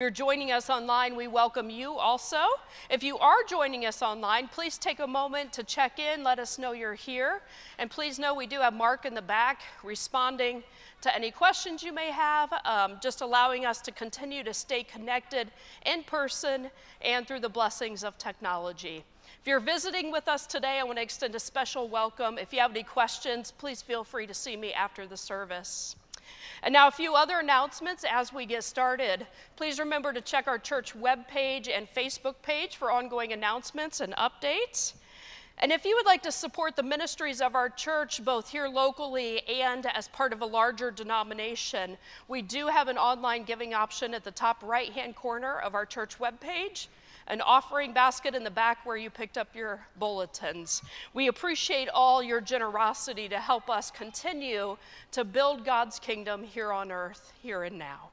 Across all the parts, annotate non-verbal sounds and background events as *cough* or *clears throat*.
you're joining us online, we welcome you also. If you are joining us online, please take a moment to check in, let us know you're here. And please know we do have Mark in the back responding to any questions you may have, um, just allowing us to continue to stay connected in person and through the blessings of technology. If you're visiting with us today, I want to extend a special welcome. If you have any questions, please feel free to see me after the service. And now, a few other announcements as we get started. Please remember to check our church webpage and Facebook page for ongoing announcements and updates. And if you would like to support the ministries of our church, both here locally and as part of a larger denomination, we do have an online giving option at the top right hand corner of our church webpage an offering basket in the back where you picked up your bulletins. We appreciate all your generosity to help us continue to build God's kingdom here on earth, here and now.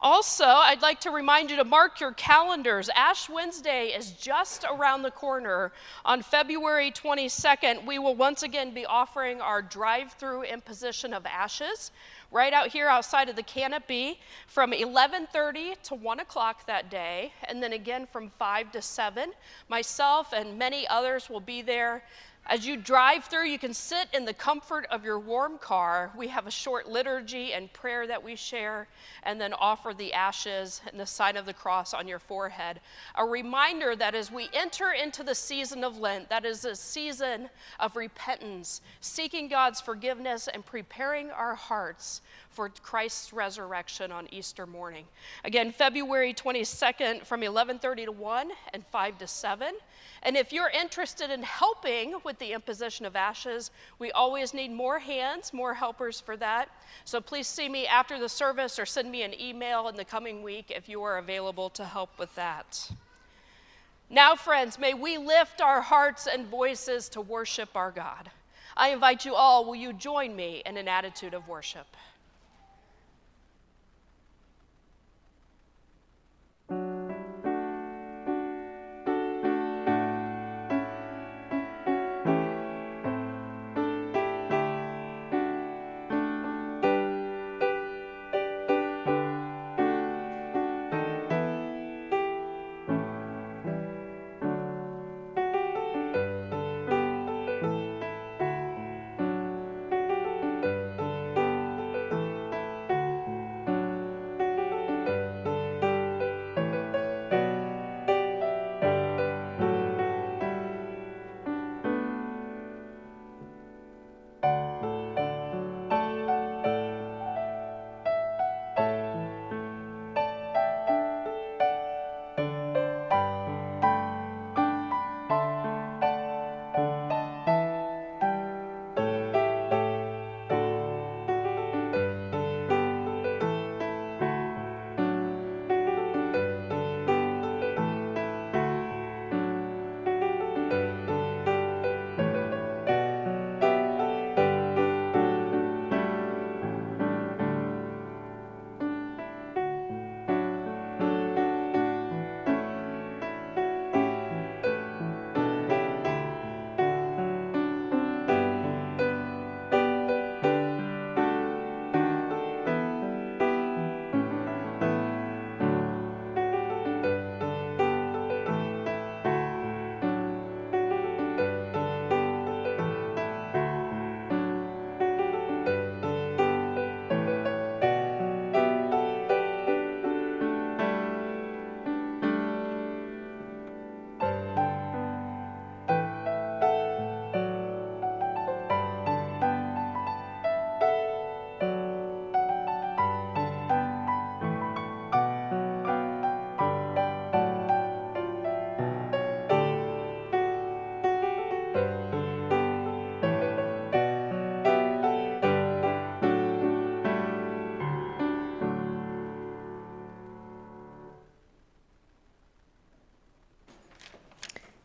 Also, I'd like to remind you to mark your calendars. Ash Wednesday is just around the corner. On February 22nd, we will once again be offering our drive through imposition of ashes right out here outside of the canopy from 11:30 to 1 o'clock that day, and then again from 5 to 7. Myself and many others will be there as you drive through, you can sit in the comfort of your warm car. We have a short liturgy and prayer that we share, and then offer the ashes and the sign of the cross on your forehead. A reminder that as we enter into the season of Lent, that is a season of repentance, seeking God's forgiveness, and preparing our hearts for Christ's resurrection on Easter morning. Again, February 22nd from 11:30 to 1 and 5 to 7. And if you're interested in helping with the imposition of ashes, we always need more hands, more helpers for that. So please see me after the service or send me an email in the coming week if you are available to help with that. Now, friends, may we lift our hearts and voices to worship our God. I invite you all, will you join me in an attitude of worship?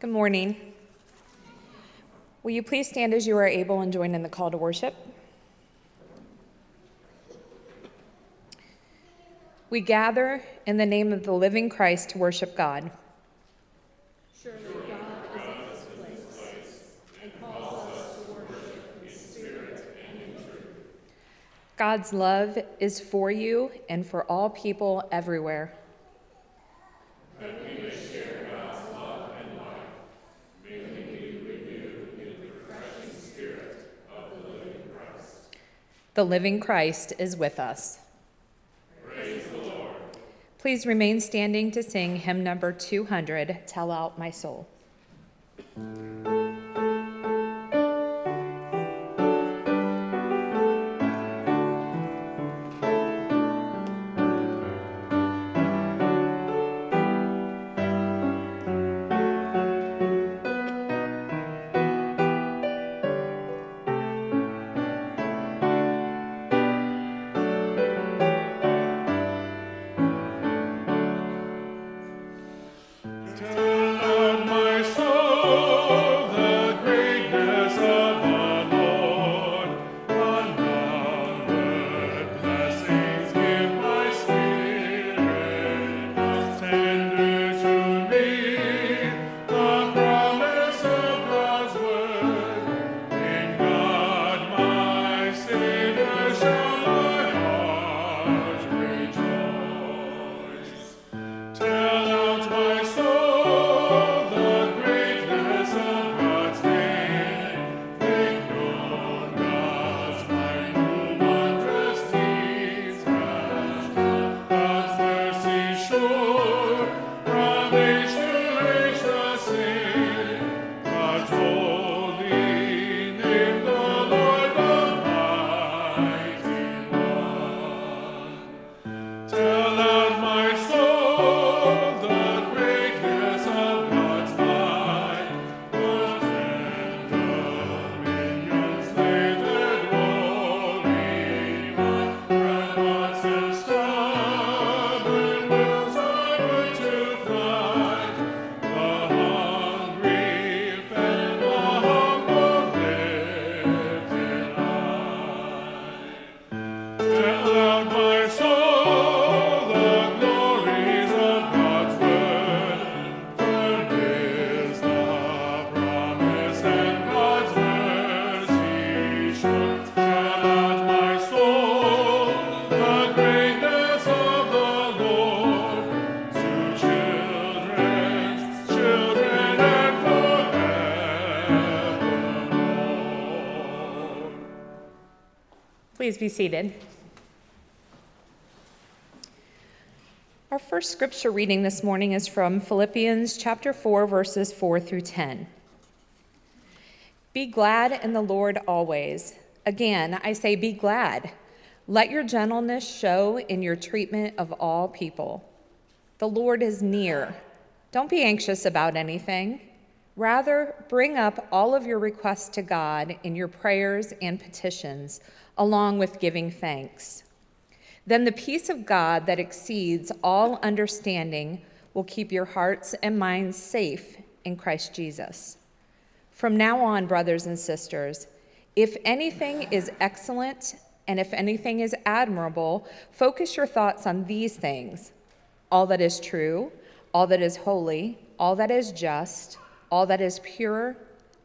Good morning. Will you please stand as you are able and join in the call to worship? We gather in the name of the living Christ to worship God. God's love is for you and for all people everywhere. The living Christ is with us. Please remain standing to sing hymn number 200, Tell Out My Soul. Please be seated. Our first scripture reading this morning is from Philippians chapter 4, verses 4 through 10. Be glad in the Lord always. Again, I say, be glad. Let your gentleness show in your treatment of all people. The Lord is near. Don't be anxious about anything. Rather, bring up all of your requests to God in your prayers and petitions along with giving thanks. Then the peace of God that exceeds all understanding will keep your hearts and minds safe in Christ Jesus. From now on, brothers and sisters, if anything is excellent and if anything is admirable, focus your thoughts on these things all that is true, all that is holy, all that is just, all that is pure,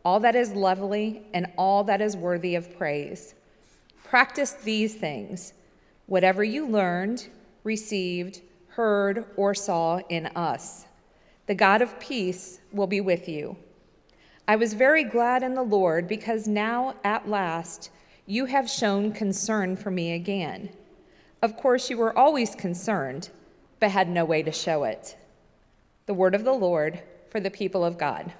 all that is lovely, and all that is worthy of praise. Practice these things. Whatever you learned, received, heard, or saw in us, the God of peace will be with you. I was very glad in the Lord because now, at last, you have shown concern for me again. Of course, you were always concerned, but had no way to show it. The word of the Lord for the people of God.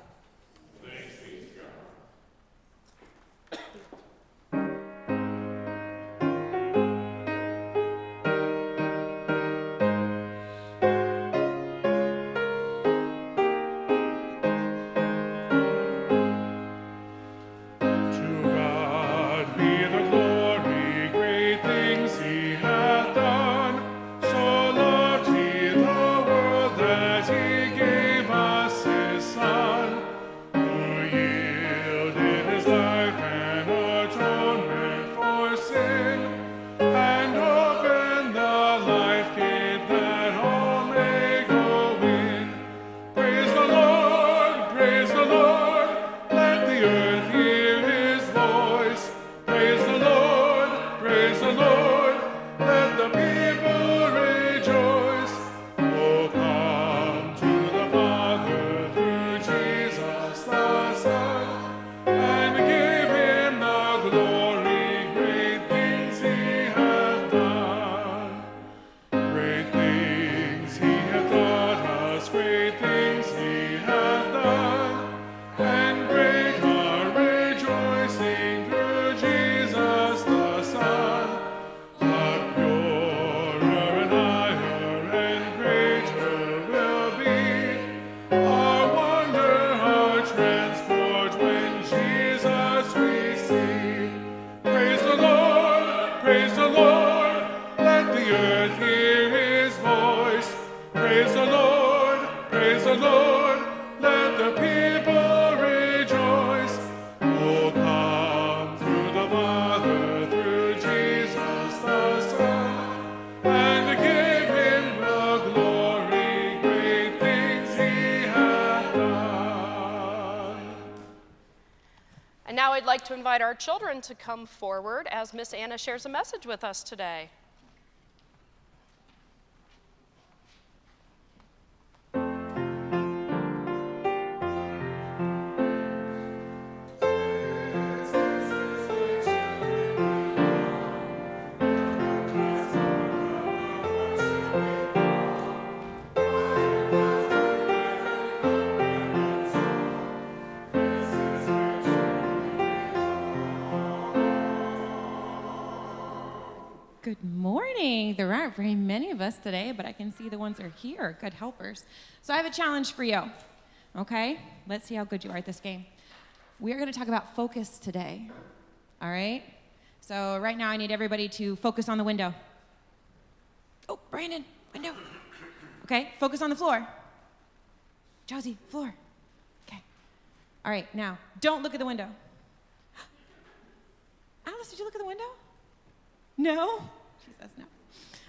To invite our children to come forward as Miss Anna shares a message with us today. There aren't very many of us today, but I can see the ones that are here, good helpers. So I have a challenge for you. Okay? Let's see how good you are at this game. We are going to talk about focus today. All right? So right now I need everybody to focus on the window. Oh, Brandon, window. Okay, focus on the floor. Josie, floor. Okay. All right, now don't look at the window. *gasps* Alice, did you look at the window? No? She says no.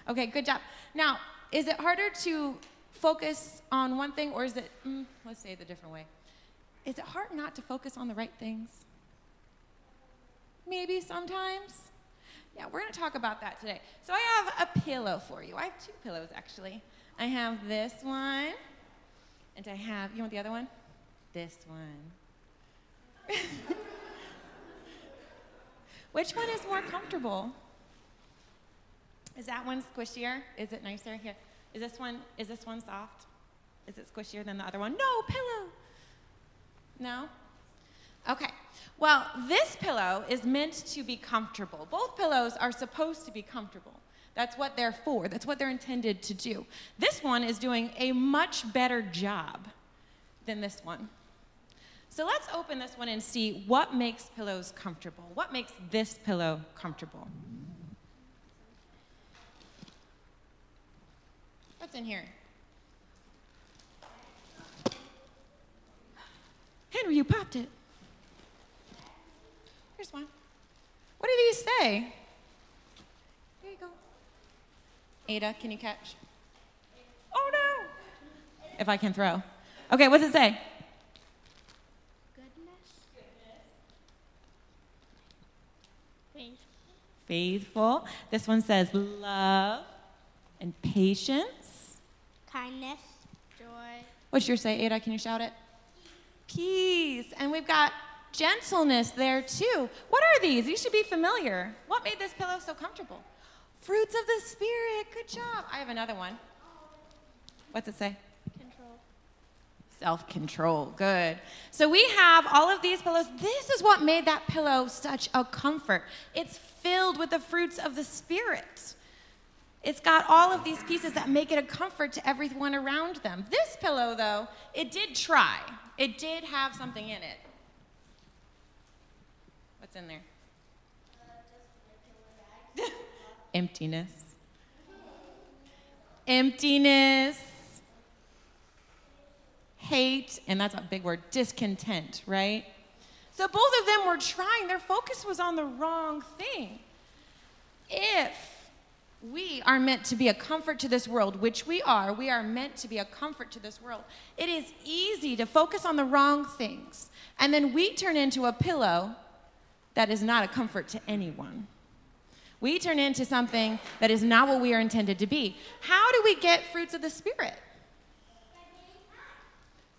Okay, good job. Now, is it harder to focus on one thing or is it, mm, let's say it different way. Is it hard not to focus on the right things? Maybe sometimes. Yeah, we're going to talk about that today. So I have a pillow for you. I have two pillows actually. I have this one, and I have, you want the other one? This one. *laughs* Which one is more comfortable? Is that one squishier? Is it nicer here? Is this one is this one soft? Is it squishier than the other one? No, pillow. No? Okay. Well, this pillow is meant to be comfortable. Both pillows are supposed to be comfortable. That's what they're for. That's what they're intended to do. This one is doing a much better job than this one. So let's open this one and see what makes pillows comfortable. What makes this pillow comfortable? What's in here? Henry, you popped it. Here's one. What do these say? Here you go. Ada, can you catch? Oh no! If I can throw. Okay, what's it say? Goodness. Faithful. Faithful. This one says love and patience. kindness, joy, What's your say, Ada? Can you shout it? Peace. And we've got gentleness there too. What are these? You should be familiar. What made this pillow so comfortable? Fruits of the Spirit. Good job. I have another one. What's it say? control. Self control. Good. So we have all of these pillows. This is what made that pillow such a comfort. It's filled with the fruits of the Spirit. It's got all of these pieces that make it a comfort to everyone around them. This pillow, though, it did try. It did have something in it. What's in there? *laughs* Emptiness. Emptiness hate, and that's a big word, discontent, right? So both of them were trying, their focus was on the wrong thing. If we are meant to be a comfort to this world, which we are, we are meant to be a comfort to this world. It is easy to focus on the wrong things, and then we turn into a pillow that is not a comfort to anyone. We turn into something that is not what we are intended to be. How do we get fruits of the Spirit?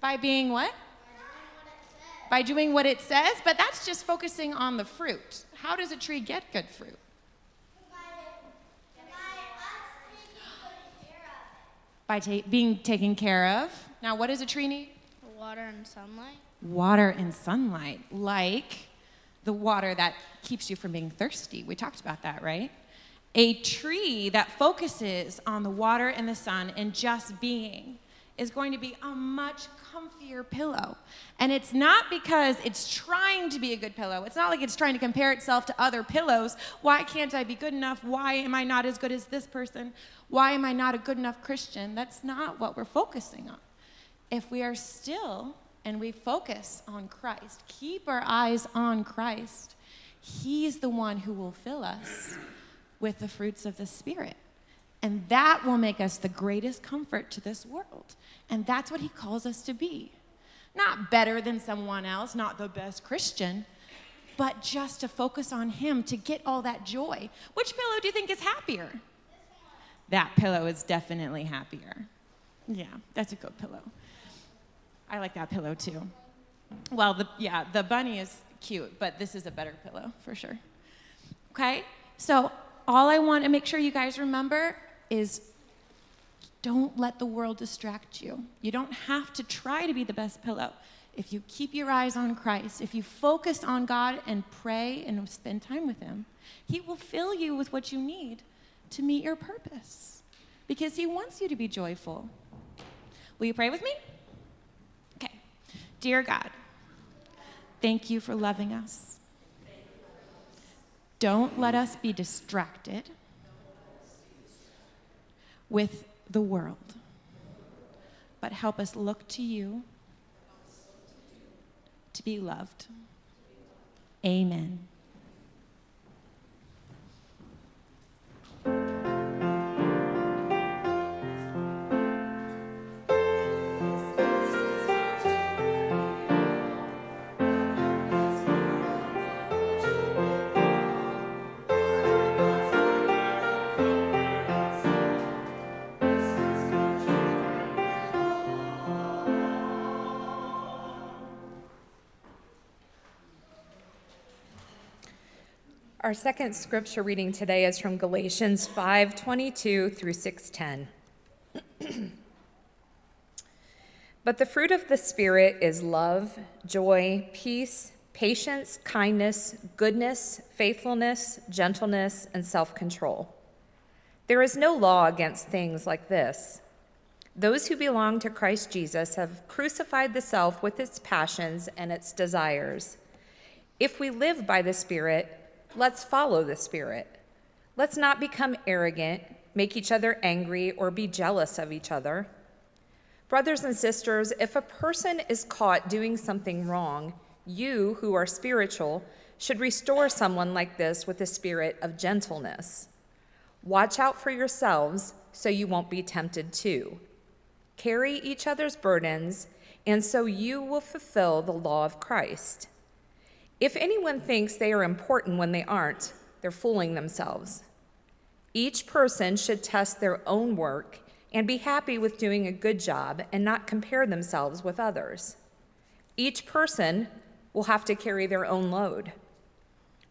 By being what? By doing what it says, but that's just focusing on the fruit. How does a tree get good fruit? By ta- being taken care of. Now, what does a tree need? Water and sunlight. Water and sunlight, like the water that keeps you from being thirsty. We talked about that, right? A tree that focuses on the water and the sun and just being is going to be a much comfier pillow. And it's not because it's trying to be a good pillow. It's not like it's trying to compare itself to other pillows. Why can't I be good enough? Why am I not as good as this person? Why am I not a good enough Christian? That's not what we're focusing on. If we are still and we focus on Christ, keep our eyes on Christ, He's the one who will fill us with the fruits of the Spirit. And that will make us the greatest comfort to this world. And that's what he calls us to be. Not better than someone else, not the best Christian, but just to focus on Him to get all that joy. Which pillow do you think is happier? That pillow is definitely happier. Yeah, that's a good pillow. I like that pillow too. Well, the, yeah, the bunny is cute, but this is a better pillow for sure. Okay? So, all I want to make sure you guys remember is don't let the world distract you. You don't have to try to be the best pillow. If you keep your eyes on Christ, if you focus on God and pray and spend time with Him, He will fill you with what you need to meet your purpose because He wants you to be joyful. Will you pray with me? Okay. Dear God, thank you for loving us. Don't let us be distracted with the world, but help us look to you to be loved. Amen. Our second scripture reading today is from Galatians 5:22 through 6:10. *clears throat* but the fruit of the spirit is love, joy, peace, patience, kindness, goodness, faithfulness, gentleness, and self-control. There is no law against things like this. Those who belong to Christ Jesus have crucified the self with its passions and its desires. If we live by the Spirit, let's follow the Spirit. Let's not become arrogant, make each other angry, or be jealous of each other. Brothers and sisters, if a person is caught doing something wrong, you who are spiritual should restore someone like this with a spirit of gentleness. Watch out for yourselves so you won't be tempted too. Carry each other's burdens, and so you will fulfill the law of Christ. If anyone thinks they are important when they aren't, they're fooling themselves. Each person should test their own work and be happy with doing a good job and not compare themselves with others. Each person will have to carry their own load.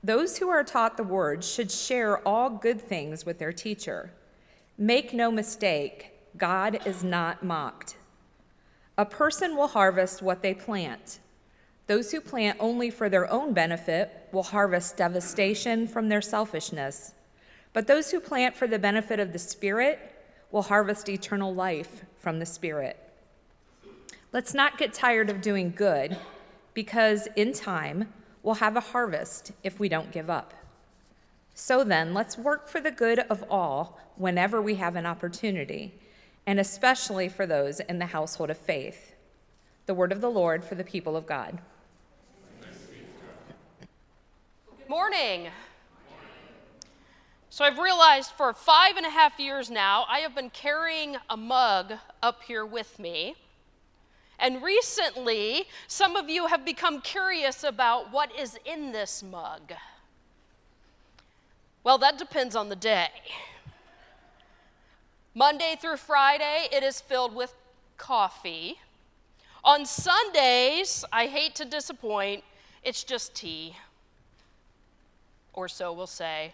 Those who are taught the word should share all good things with their teacher. Make no mistake, God is not mocked. A person will harvest what they plant. Those who plant only for their own benefit will harvest devastation from their selfishness. But those who plant for the benefit of the Spirit will harvest eternal life from the Spirit. Let's not get tired of doing good, because in time, we'll have a harvest if we don't give up. So then, let's work for the good of all whenever we have an opportunity, and especially for those in the household of faith. The word of the Lord for the people of God. Morning. So I've realized for five and a half years now, I have been carrying a mug up here with me. And recently, some of you have become curious about what is in this mug. Well, that depends on the day. Monday through Friday, it is filled with coffee. On Sundays, I hate to disappoint, it's just tea or so we'll say.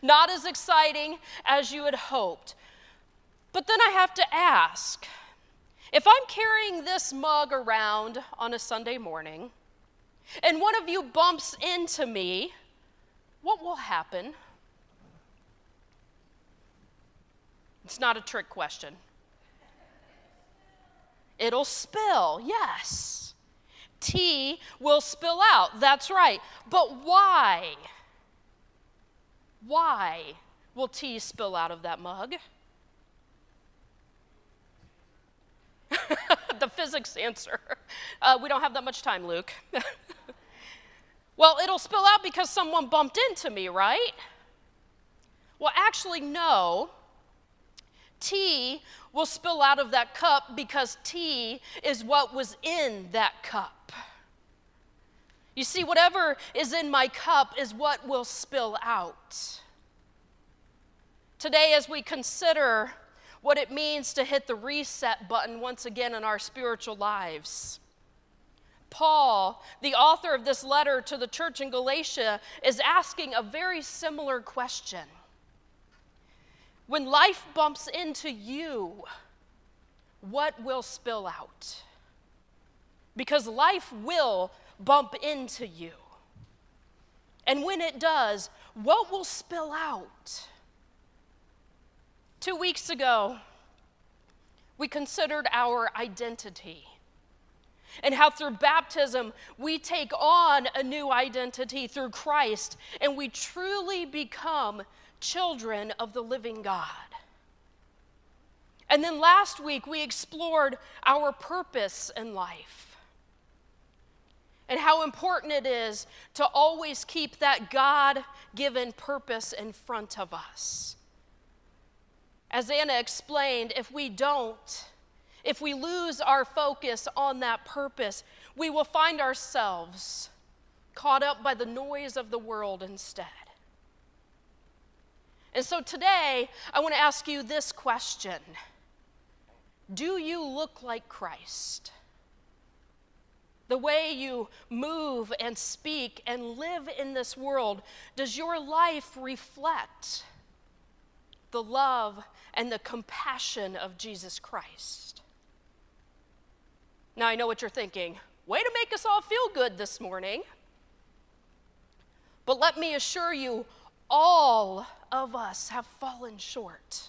Not as exciting as you had hoped. But then I have to ask if I'm carrying this mug around on a Sunday morning and one of you bumps into me, what will happen? It's not a trick question. It'll spill, yes. Tea will spill out, that's right. But why? Why will tea spill out of that mug? *laughs* the physics answer. Uh, we don't have that much time, Luke. *laughs* well, it'll spill out because someone bumped into me, right? Well, actually, no. Tea will spill out of that cup because tea is what was in that cup. You see, whatever is in my cup is what will spill out. Today, as we consider what it means to hit the reset button once again in our spiritual lives, Paul, the author of this letter to the church in Galatia, is asking a very similar question. When life bumps into you, what will spill out? Because life will bump into you. And when it does, what will spill out? Two weeks ago, we considered our identity and how through baptism we take on a new identity through Christ and we truly become children of the living God. And then last week we explored our purpose in life and how important it is to always keep that God given purpose in front of us. As Anna explained, if we don't, if we lose our focus on that purpose, we will find ourselves caught up by the noise of the world instead. And so today, I want to ask you this question Do you look like Christ? The way you move and speak and live in this world, does your life reflect the love and the compassion of Jesus Christ? Now, I know what you're thinking. Way to make us all feel good this morning. But let me assure you, all of us have fallen short.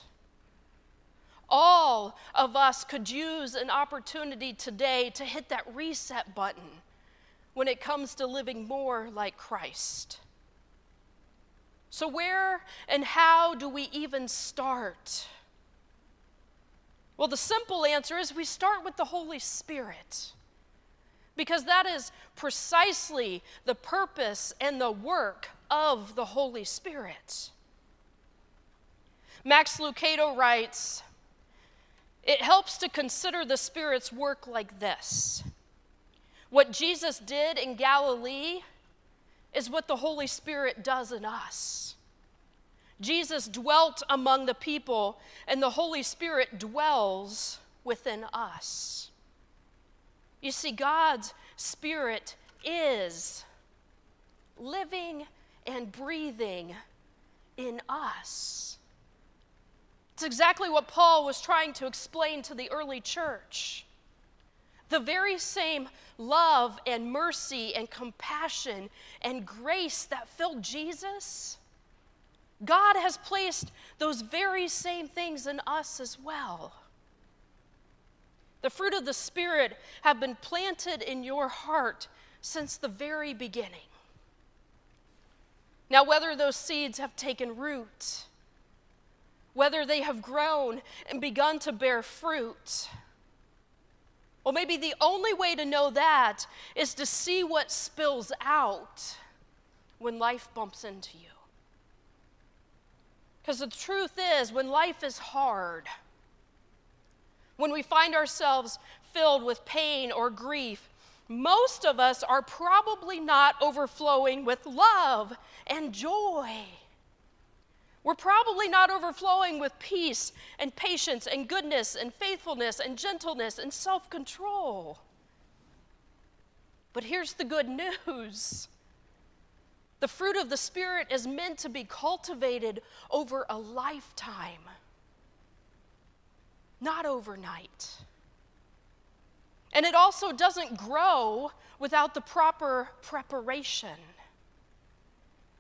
All of us could use an opportunity today to hit that reset button when it comes to living more like Christ. So, where and how do we even start? Well, the simple answer is we start with the Holy Spirit. Because that is precisely the purpose and the work of the Holy Spirit. Max Lucado writes It helps to consider the Spirit's work like this What Jesus did in Galilee is what the Holy Spirit does in us. Jesus dwelt among the people, and the Holy Spirit dwells within us. You see, God's Spirit is living and breathing in us. It's exactly what Paul was trying to explain to the early church. The very same love and mercy and compassion and grace that filled Jesus, God has placed those very same things in us as well. The fruit of the Spirit have been planted in your heart since the very beginning. Now, whether those seeds have taken root, whether they have grown and begun to bear fruit. Well, maybe the only way to know that is to see what spills out when life bumps into you. Because the truth is, when life is hard, when we find ourselves filled with pain or grief, most of us are probably not overflowing with love and joy we're probably not overflowing with peace and patience and goodness and faithfulness and gentleness and self control. But here's the good news the fruit of the Spirit is meant to be cultivated over a lifetime, not overnight. And it also doesn't grow without the proper preparation.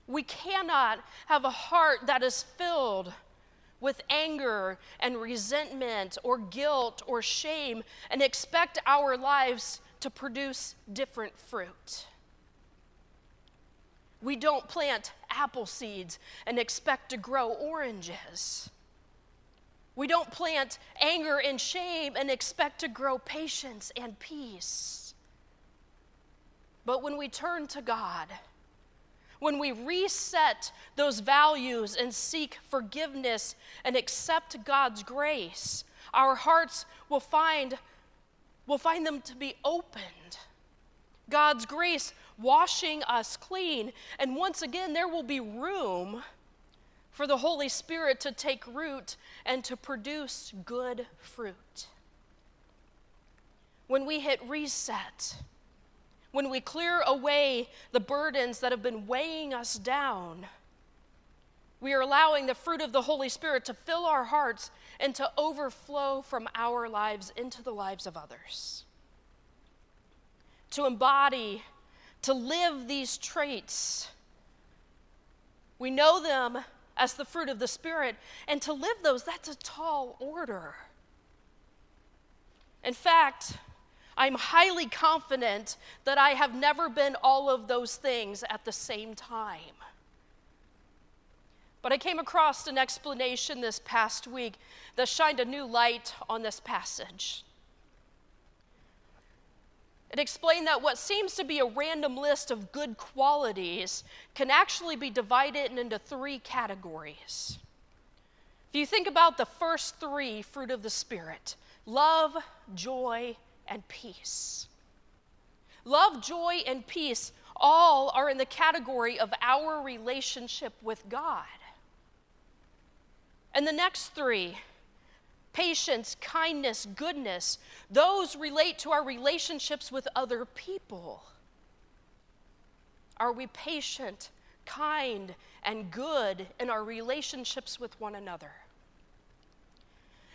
We cannot have a heart that is filled with anger and resentment or guilt or shame and expect our lives to produce different fruit. We don't plant apple seeds and expect to grow oranges. We don't plant anger and shame and expect to grow patience and peace. But when we turn to God, when we reset those values and seek forgiveness and accept God's grace, our hearts will find, will find them to be opened. God's grace washing us clean. And once again, there will be room for the Holy Spirit to take root and to produce good fruit. When we hit reset, when we clear away the burdens that have been weighing us down, we are allowing the fruit of the Holy Spirit to fill our hearts and to overflow from our lives into the lives of others. To embody, to live these traits. We know them as the fruit of the Spirit, and to live those, that's a tall order. In fact, I'm highly confident that I have never been all of those things at the same time. But I came across an explanation this past week that shined a new light on this passage. It explained that what seems to be a random list of good qualities can actually be divided into three categories. If you think about the first three fruit of the Spirit love, joy, and peace. Love, joy, and peace all are in the category of our relationship with God. And the next three patience, kindness, goodness those relate to our relationships with other people. Are we patient, kind, and good in our relationships with one another?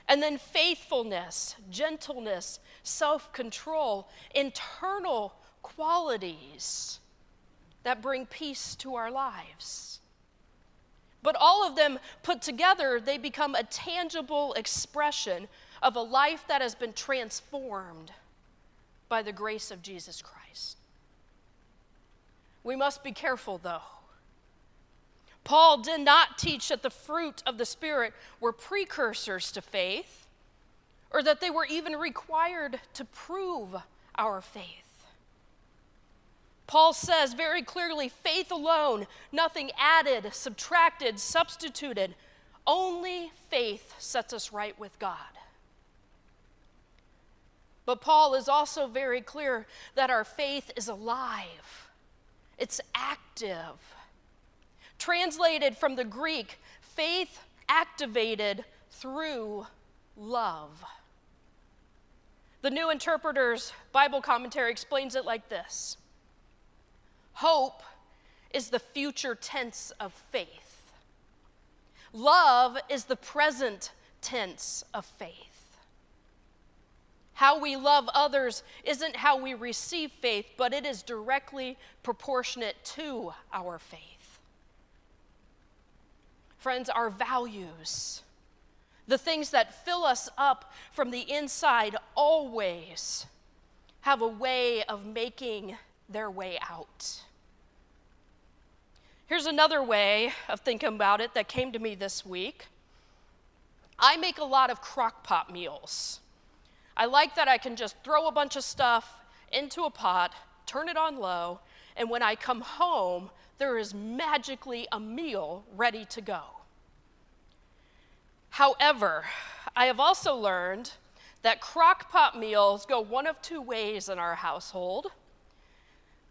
And then faithfulness, gentleness, self control, internal qualities that bring peace to our lives. But all of them put together, they become a tangible expression of a life that has been transformed by the grace of Jesus Christ. We must be careful, though. Paul did not teach that the fruit of the Spirit were precursors to faith or that they were even required to prove our faith. Paul says very clearly faith alone, nothing added, subtracted, substituted. Only faith sets us right with God. But Paul is also very clear that our faith is alive, it's active. Translated from the Greek, faith activated through love. The New Interpreter's Bible commentary explains it like this Hope is the future tense of faith, love is the present tense of faith. How we love others isn't how we receive faith, but it is directly proportionate to our faith. Friends, our values, the things that fill us up from the inside, always have a way of making their way out. Here's another way of thinking about it that came to me this week. I make a lot of crock pot meals. I like that I can just throw a bunch of stuff into a pot, turn it on low, and when I come home, there is magically a meal ready to go. However, I have also learned that crock pot meals go one of two ways in our household.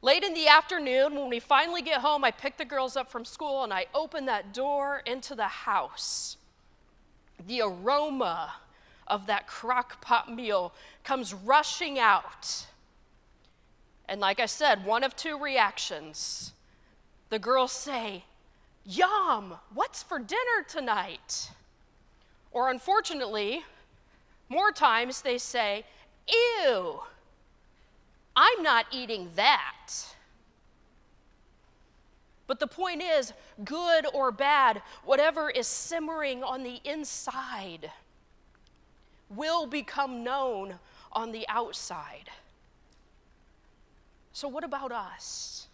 Late in the afternoon, when we finally get home, I pick the girls up from school and I open that door into the house. The aroma of that crock pot meal comes rushing out. And like I said, one of two reactions. The girls say, Yum, what's for dinner tonight? Or unfortunately, more times they say, Ew, I'm not eating that. But the point is, good or bad, whatever is simmering on the inside will become known on the outside. So, what about us?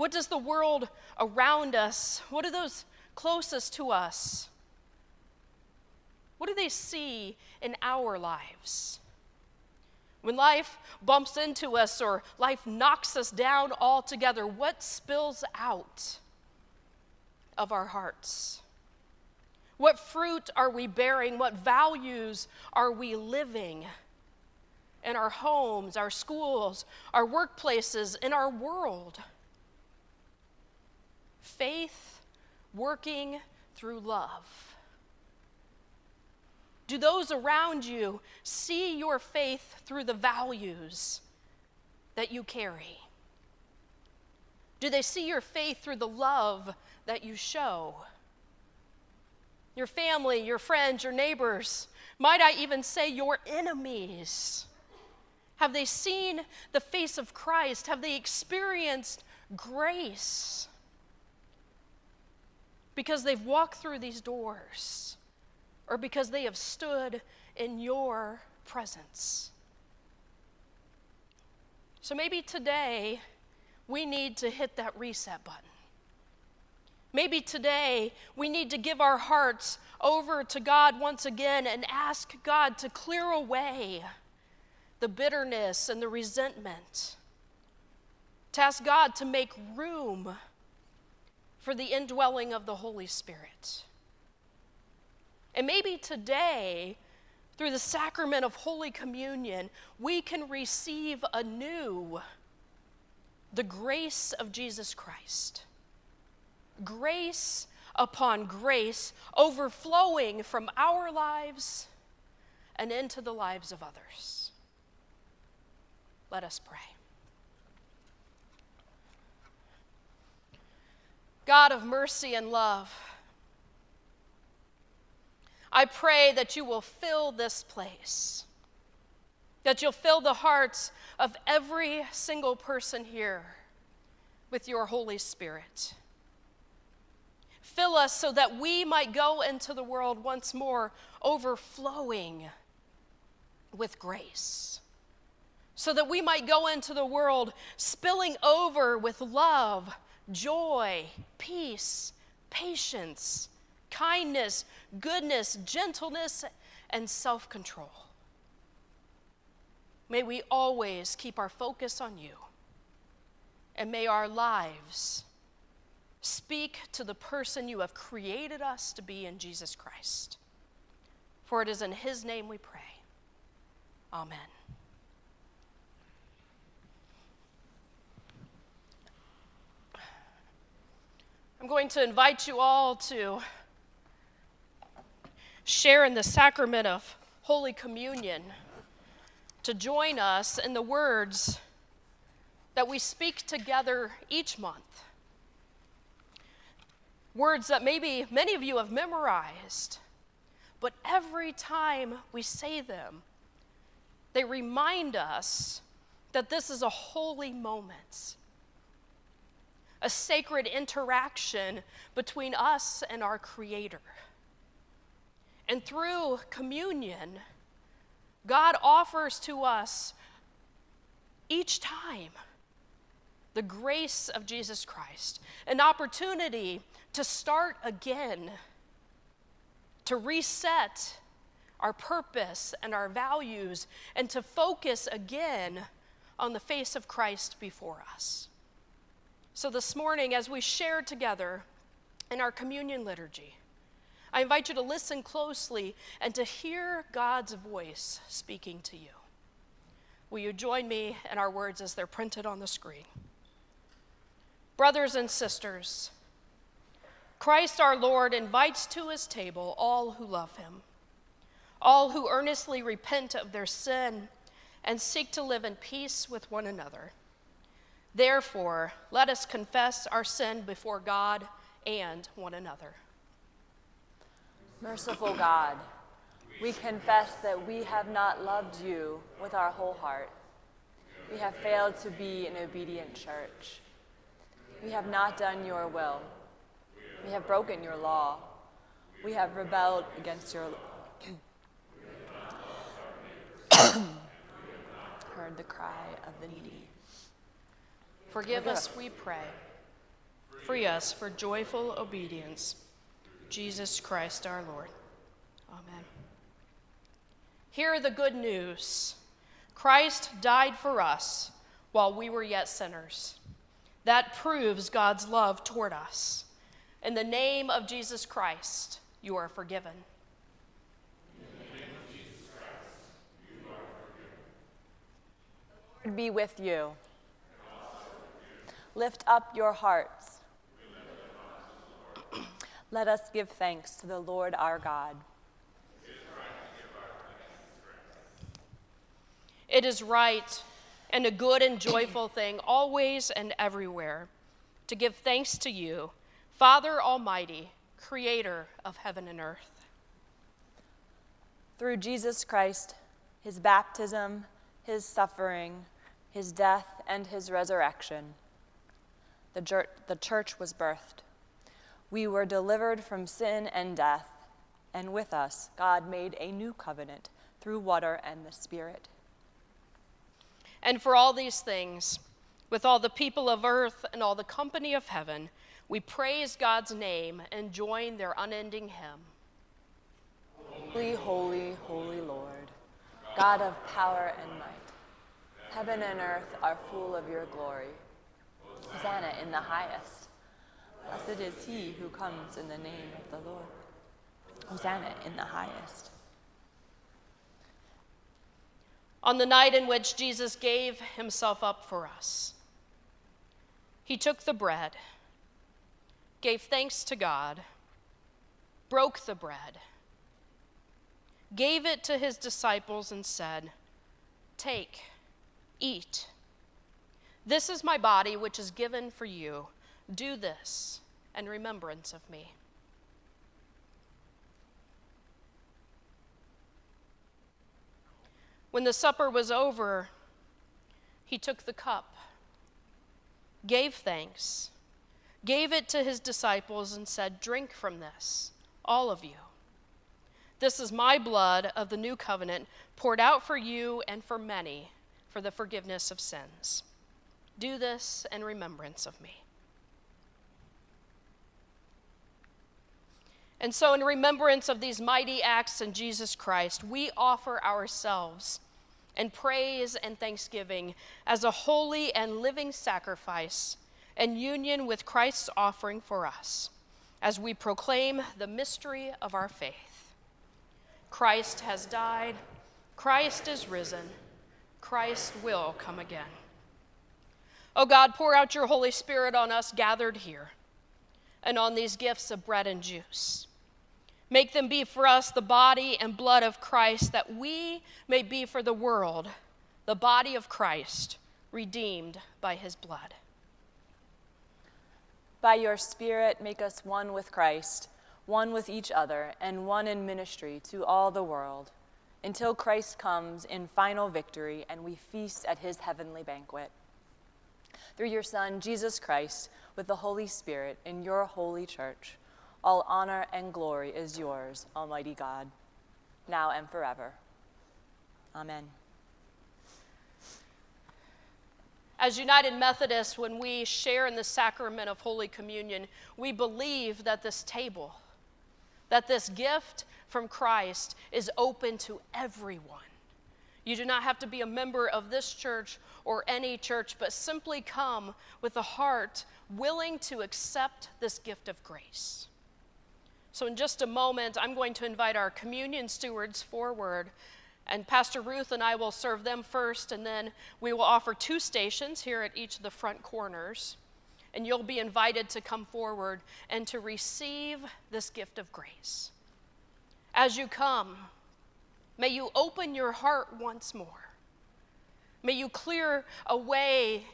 What does the world around us, what do those closest to us, what do they see in our lives? When life bumps into us or life knocks us down altogether, what spills out of our hearts? What fruit are we bearing? What values are we living? in our homes, our schools, our workplaces, in our world. Faith working through love. Do those around you see your faith through the values that you carry? Do they see your faith through the love that you show? Your family, your friends, your neighbors, might I even say your enemies? Have they seen the face of Christ? Have they experienced grace? Because they've walked through these doors, or because they have stood in your presence. So maybe today we need to hit that reset button. Maybe today we need to give our hearts over to God once again and ask God to clear away the bitterness and the resentment. To ask God to make room for the indwelling of the Holy Spirit. And maybe today, through the sacrament of Holy Communion, we can receive anew the grace of Jesus Christ. Grace upon grace overflowing from our lives and into the lives of others. Let us pray. God of mercy and love, I pray that you will fill this place, that you'll fill the hearts of every single person here with your Holy Spirit. Fill us so that we might go into the world once more overflowing with grace. So that we might go into the world spilling over with love, joy, peace, patience, kindness, goodness, gentleness, and self control. May we always keep our focus on you. And may our lives speak to the person you have created us to be in Jesus Christ. For it is in his name we pray. Amen. I'm going to invite you all to share in the sacrament of Holy Communion, to join us in the words that we speak together each month. Words that maybe many of you have memorized, but every time we say them, they remind us that this is a holy moment a sacred interaction between us and our Creator. And through communion, God offers to us each time the grace of Jesus Christ, an opportunity to start again, to reset our purpose and our values, and to focus again on the face of Christ before us. So, this morning, as we share together in our communion liturgy, I invite you to listen closely and to hear God's voice speaking to you. Will you join me in our words as they're printed on the screen? Brothers and sisters, Christ our Lord invites to his table all who love him, all who earnestly repent of their sin and seek to live in peace with one another. Therefore, let us confess our sin before God and one another. Merciful God, we confess that we have not loved you with our whole heart. We have failed to be an obedient church. We have not done your will. We have broken your law. We have rebelled against your. *coughs* heard the cry of the needy. Forgive us, we pray. Free us for joyful obedience. Jesus Christ our Lord. Amen. Hear the good news Christ died for us while we were yet sinners. That proves God's love toward us. In the name of Jesus Christ, you are forgiven. In the name of Jesus Christ, you are forgiven. Be with you. Lift up your hearts. *clears throat* Let us give thanks to the Lord our God. It is right and a good and joyful thing, always and everywhere, to give thanks to you, Father Almighty, creator of heaven and earth. Through Jesus Christ, his baptism, his suffering, his death, and his resurrection, the, church, the church was birthed. We were delivered from sin and death, and with us, God made a new covenant through water and the Spirit. And for all these things, with all the people of earth and all the company of heaven, we praise God's name and join their unending hymn. Holy, holy, holy Lord, God of power and might. Heaven and earth are full of your glory. Hosanna in the highest. Blessed is he who comes in the name of the Lord. Hosanna in the highest. On the night in which Jesus gave himself up for us, he took the bread, gave thanks to God, broke the bread, gave it to his disciples, and said, Take, eat. This is my body, which is given for you. Do this in remembrance of me. When the supper was over, he took the cup, gave thanks, gave it to his disciples, and said, Drink from this, all of you. This is my blood of the new covenant, poured out for you and for many for the forgiveness of sins. Do this in remembrance of me. And so, in remembrance of these mighty acts in Jesus Christ, we offer ourselves in praise and thanksgiving as a holy and living sacrifice in union with Christ's offering for us as we proclaim the mystery of our faith. Christ has died, Christ is risen, Christ will come again. Oh God, pour out your Holy Spirit on us gathered here and on these gifts of bread and juice. Make them be for us the body and blood of Christ, that we may be for the world the body of Christ, redeemed by his blood. By your Spirit, make us one with Christ, one with each other, and one in ministry to all the world, until Christ comes in final victory and we feast at his heavenly banquet. Through your Son, Jesus Christ, with the Holy Spirit, in your holy church all honor and glory is yours, Almighty God, now and forever. Amen. As United Methodists, when we share in the sacrament of Holy Communion, we believe that this table, that this gift from Christ is open to everyone. You do not have to be a member of this church or any church, but simply come with a heart willing to accept this gift of grace. So, in just a moment, I'm going to invite our communion stewards forward. And Pastor Ruth and I will serve them first, and then we will offer two stations here at each of the front corners. And you'll be invited to come forward and to receive this gift of grace. As you come, may you open your heart once more. May you clear away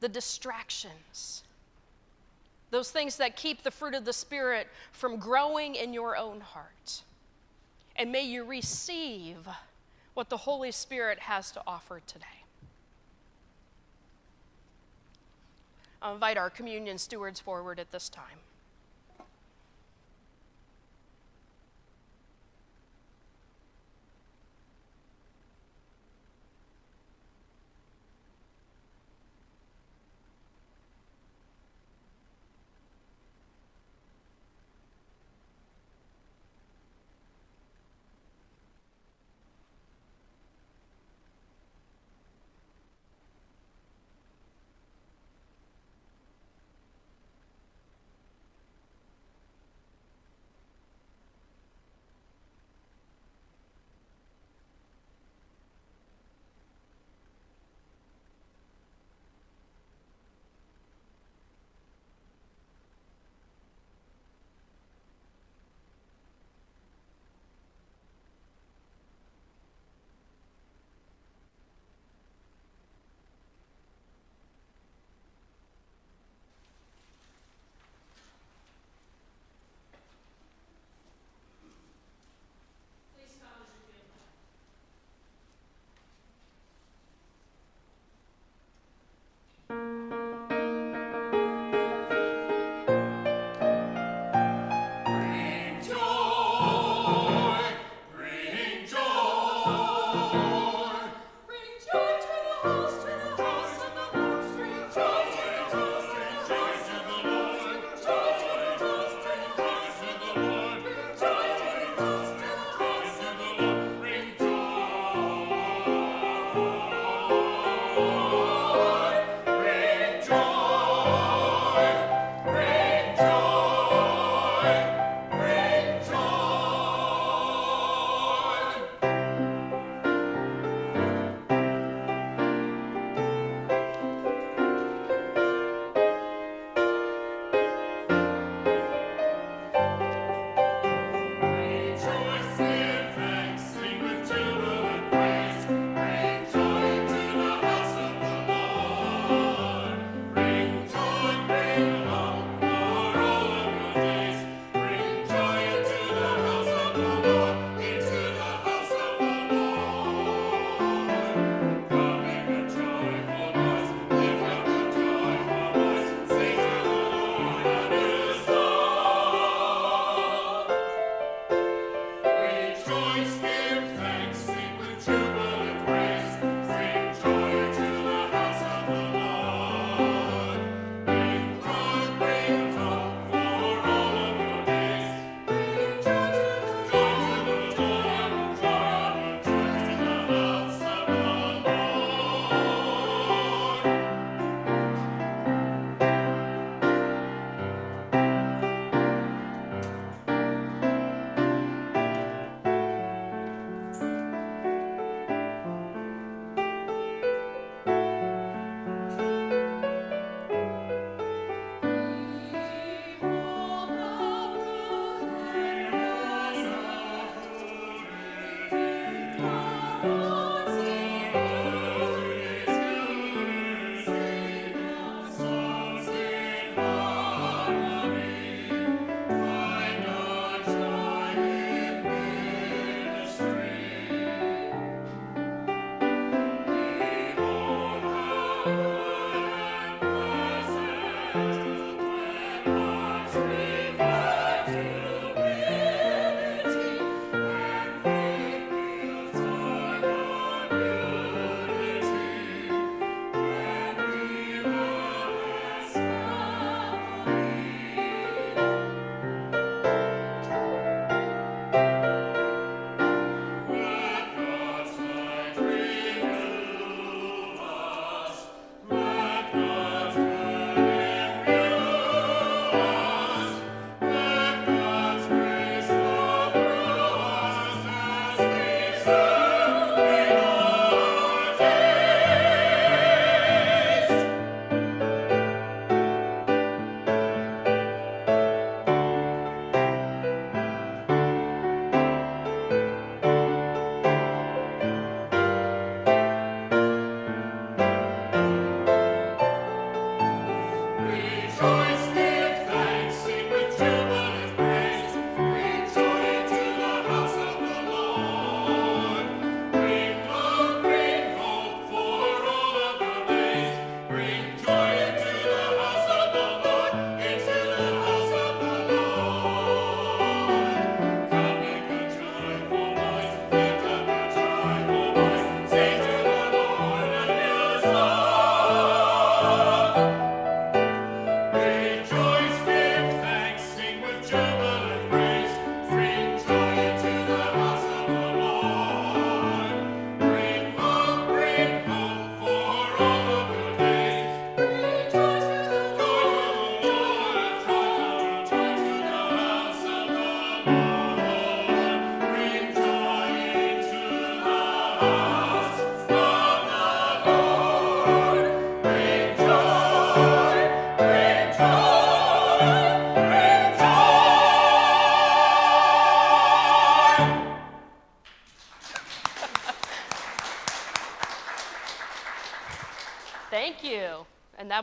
the distractions those things that keep the fruit of the Spirit from growing in your own heart. And may you receive what the Holy Spirit has to offer today. I'll invite our communion stewards forward at this time.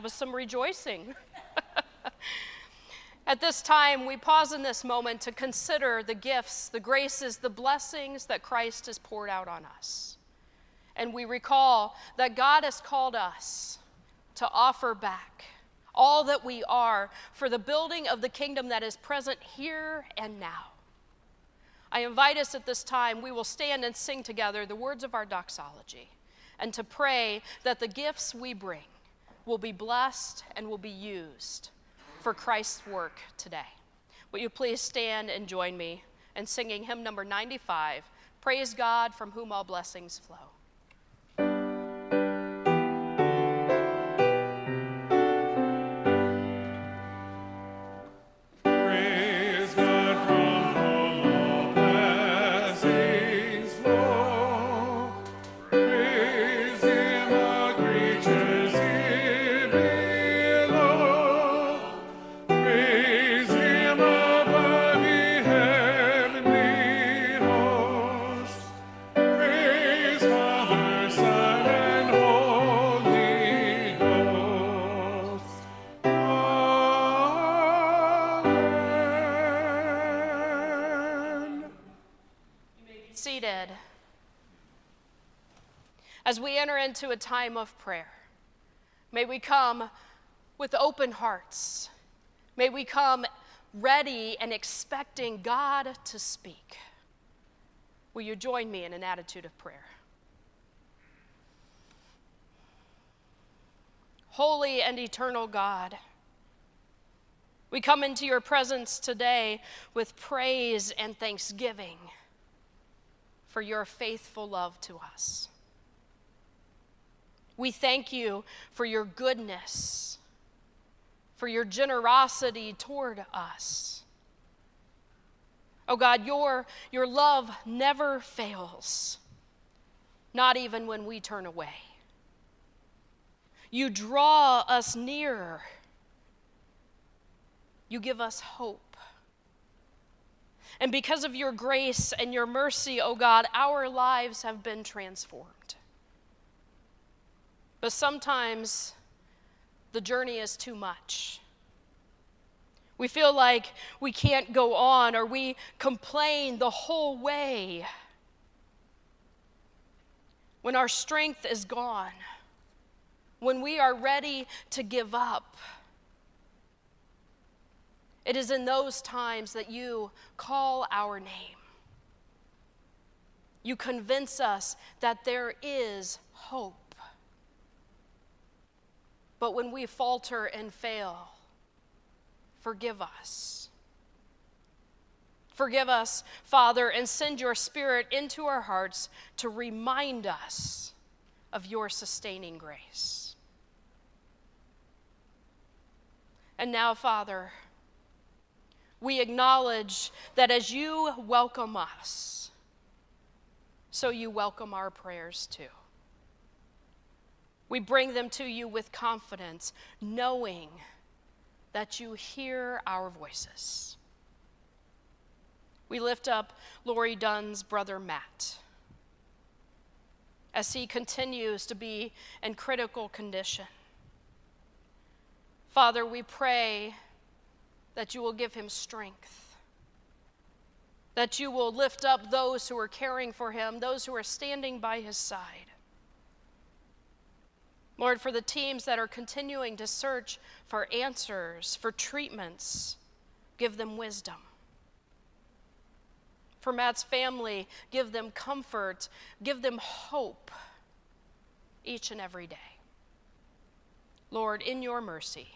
Was some rejoicing. *laughs* At this time, we pause in this moment to consider the gifts, the graces, the blessings that Christ has poured out on us. And we recall that God has called us to offer back all that we are for the building of the kingdom that is present here and now. I invite us at this time, we will stand and sing together the words of our doxology and to pray that the gifts we bring will be blessed and will be used for Christ's work today. Will you please stand and join me in singing hymn number 95, Praise God from whom all blessings flow. As we enter into a time of prayer. May we come with open hearts. May we come ready and expecting God to speak. Will you join me in an attitude of prayer? Holy and eternal God, we come into your presence today with praise and thanksgiving for your faithful love to us. We thank you for your goodness, for your generosity toward us. Oh God, your, your love never fails, not even when we turn away. You draw us nearer. you give us hope. And because of your grace and your mercy, oh God, our lives have been transformed. But sometimes the journey is too much. We feel like we can't go on, or we complain the whole way. When our strength is gone, when we are ready to give up, it is in those times that you call our name. You convince us that there is hope. But when we falter and fail, forgive us. Forgive us, Father, and send your Spirit into our hearts to remind us of your sustaining grace. And now, Father, we acknowledge that as you welcome us, so you welcome our prayers too. We bring them to you with confidence, knowing that you hear our voices. We lift up Lori Dunn's brother Matt as he continues to be in critical condition. Father, we pray that you will give him strength, that you will lift up those who are caring for him, those who are standing by his side. Lord, for the teams that are continuing to search for answers, for treatments, give them wisdom. For Matt's family, give them comfort, give them hope each and every day. Lord, in your mercy,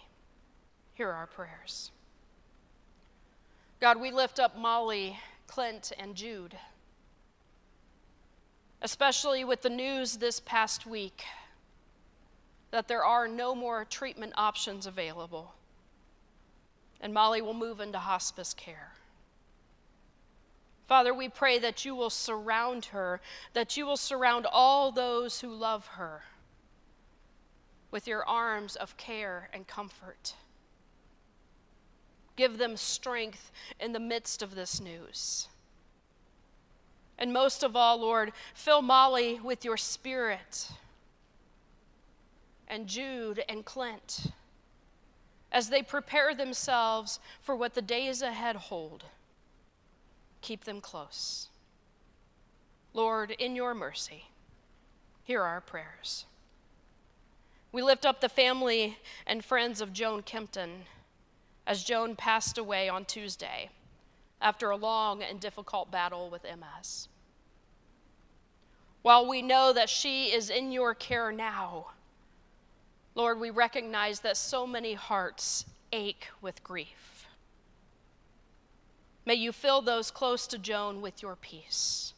hear our prayers. God, we lift up Molly, Clint, and Jude, especially with the news this past week that there are no more treatment options available. And Molly will move into hospice care. Father, we pray that you will surround her, that you will surround all those who love her with your arms of care and comfort. Give them strength in the midst of this news. And most of all, Lord, fill Molly with your spirit and Jude and Clint as they prepare themselves for what the days ahead hold. Keep them close. Lord, in your mercy, hear our prayers. We lift up the family and friends of Joan Kempton as Joan passed away on Tuesday after a long and difficult battle with MS. While we know that she is in your care now, Lord, we recognize that so many hearts ache with grief. May you fill those close to Joan with your peace.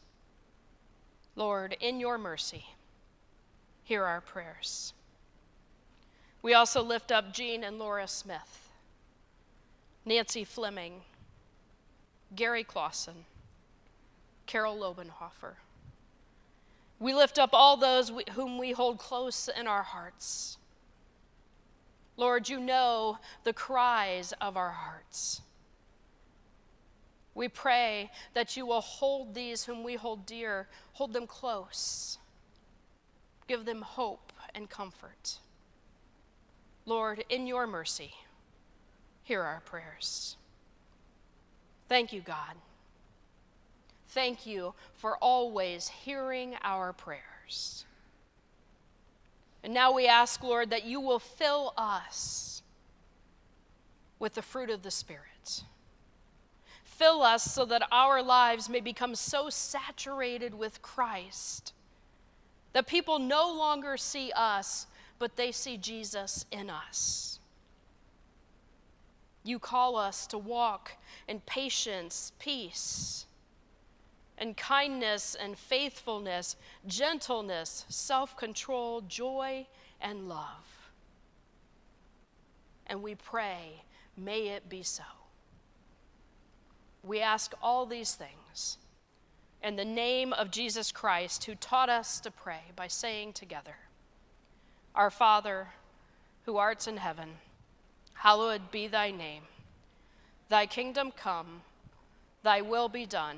Lord, in your mercy, hear our prayers. We also lift up Jean and Laura Smith, Nancy Fleming, Gary Clausen, Carol Lobenhofer. We lift up all those whom we hold close in our hearts. Lord, you know the cries of our hearts. We pray that you will hold these whom we hold dear, hold them close, give them hope and comfort. Lord, in your mercy, hear our prayers. Thank you, God. Thank you for always hearing our prayers. And now we ask, Lord, that you will fill us with the fruit of the Spirit. Fill us so that our lives may become so saturated with Christ that people no longer see us, but they see Jesus in us. You call us to walk in patience, peace, and kindness and faithfulness, gentleness, self control, joy, and love. And we pray, may it be so. We ask all these things in the name of Jesus Christ, who taught us to pray by saying together, Our Father, who art in heaven, hallowed be thy name. Thy kingdom come, thy will be done,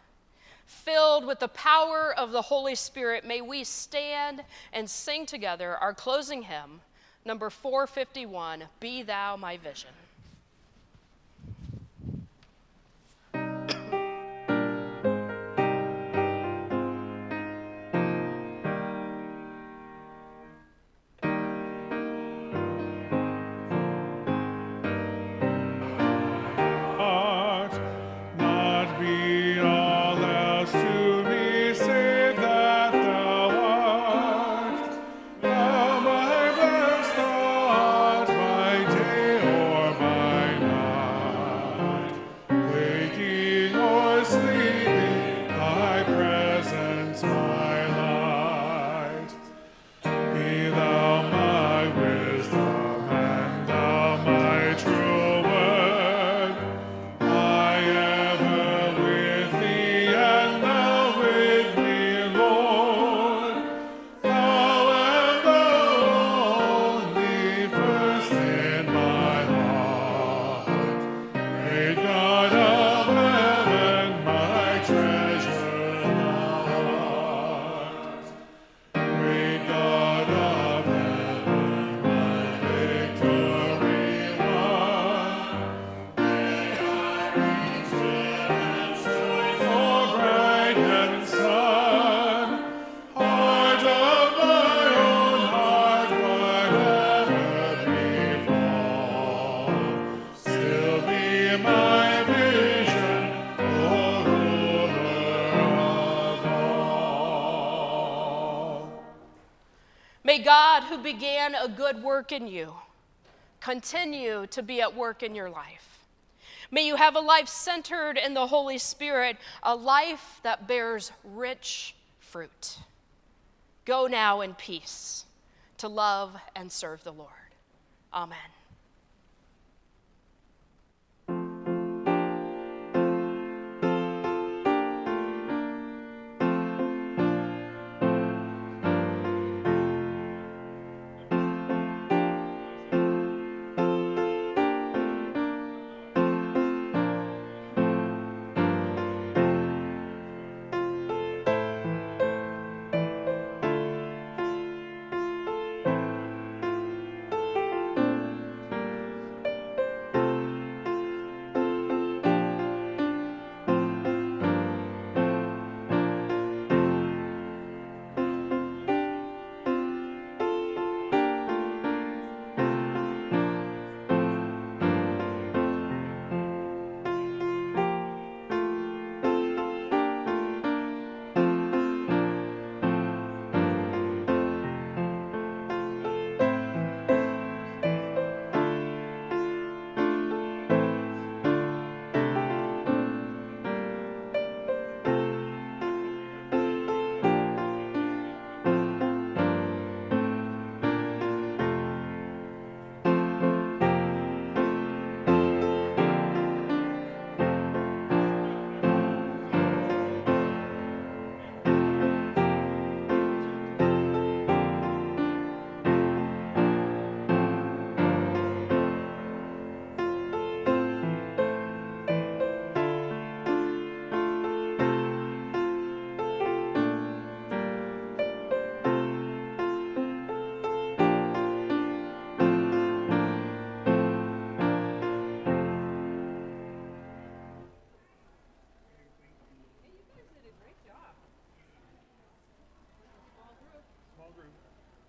filled with the power of the Holy Spirit, may we stand and sing together our closing hymn, number 451 Be Thou My Vision. Good work in you, continue to be at work in your life. May you have a life centered in the Holy Spirit, a life that bears rich fruit. Go now in peace to love and serve the Lord. Amen.